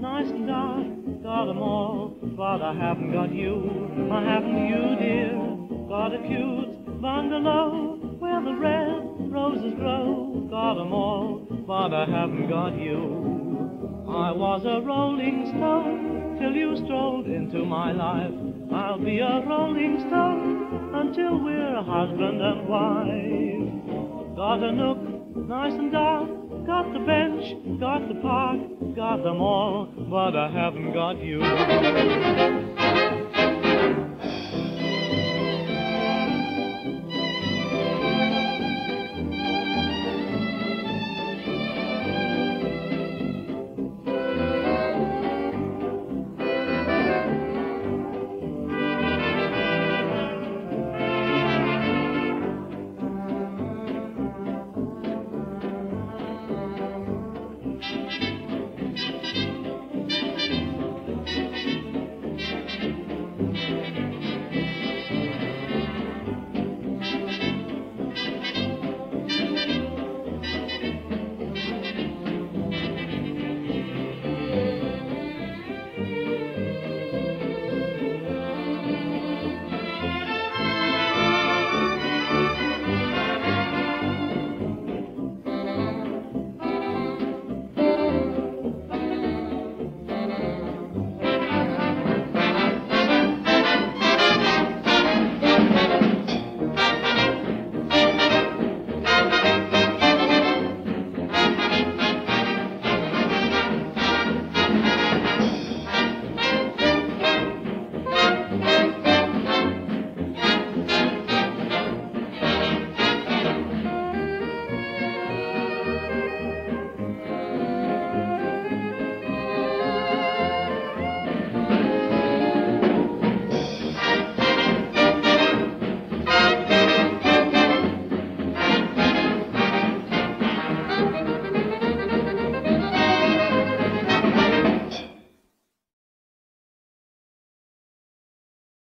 nice and dark, got 'em all, but I haven't got you. I haven't you, dear. Got a cute bungalow where the red roses grow, got 'em all, but I haven't got you. I was a rolling stone till you strolled into my life. I'll be a rolling stone until we're husband and wife. Got a nook nice and dark, got the bench, got the park, got them all, but I haven't got you.